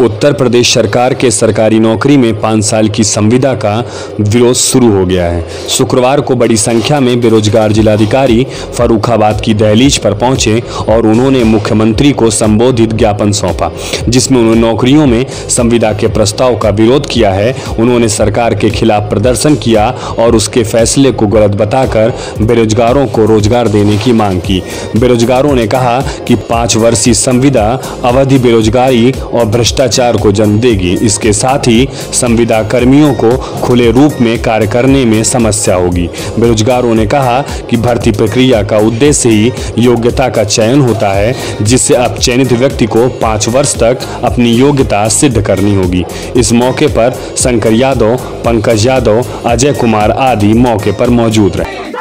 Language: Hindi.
उत्तर प्रदेश सरकार के सरकारी नौकरी में पाँच साल की संविदा का विरोध शुरू हो गया है। शुक्रवार को बड़ी संख्या में बेरोजगार जिलाधिकारी फरूखाबाद की दहलीज पर पहुँचे और उन्होंने मुख्यमंत्री को संबोधित ज्ञापन सौंपा, जिसमें उन्होंने नौकरियों में संविदा के प्रस्ताव का विरोध किया है। उन्होंने सरकार के खिलाफ प्रदर्शन किया और उसके फैसले को गलत बताकर बेरोजगारों को रोज़गार देने की मांग की। बेरोजगारों ने कहा कि पाँच वर्षीय संविदा अवधि बेरोजगारी और भ्रष्टाचार को जन्म देगी। इसके साथ ही संविदा कर्मियों को खुले रूप में कार्य करने में समस्या होगी। बेरोजगारों ने कहा कि भर्ती प्रक्रिया का उद्देश्य ही योग्यता का चयन होता है, जिससे अब चयनित व्यक्ति को पाँच वर्ष तक अपनी योग्यता सिद्ध करनी होगी। इस मौके पर शंकर यादव, पंकज यादव, अजय कुमार आदि मौके पर मौजूद रहे।